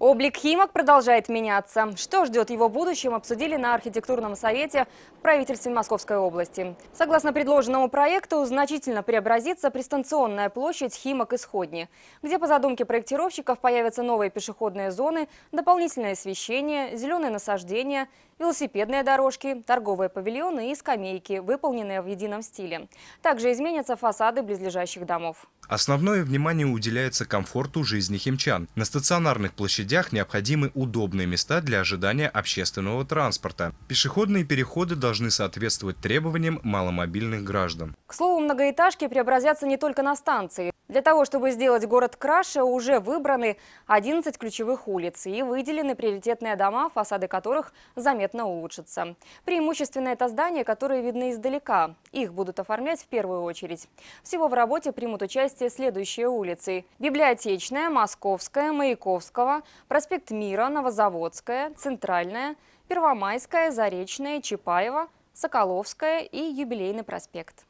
Облик Химок продолжает меняться. Что ждет его в будущем, обсудили на архитектурном совете в правительстве Московской области. Согласно предложенному проекту, значительно преобразится пристанционная площадь Химок и Сходни, где по задумке проектировщиков появятся новые пешеходные зоны, дополнительное освещение, зеленые насаждения, велосипедные дорожки, торговые павильоны и скамейки, выполненные в едином стиле. Также изменятся фасады близлежащих домов. Основное внимание уделяется комфорту жизни химчан. На стационарных площадях необходимы удобные места для ожидания общественного транспорта. Пешеходные переходы должны соответствовать требованиям маломобильных граждан. К слову, многоэтажки преобразятся не только на станции. Для того, чтобы сделать город краше, уже выбраны 11 ключевых улиц и выделены приоритетные дома, фасады которых заметно улучшатся. Преимущественно это здания, которые видны издалека. Их будут оформлять в первую очередь. Всего в работе примут участие следующие улицы. Библиотечная, Московская, Маяковского, проспект Мира, Новозаводская, Центральная, Первомайская, Заречная, Чапаева, Соколовская и Юбилейный проспект.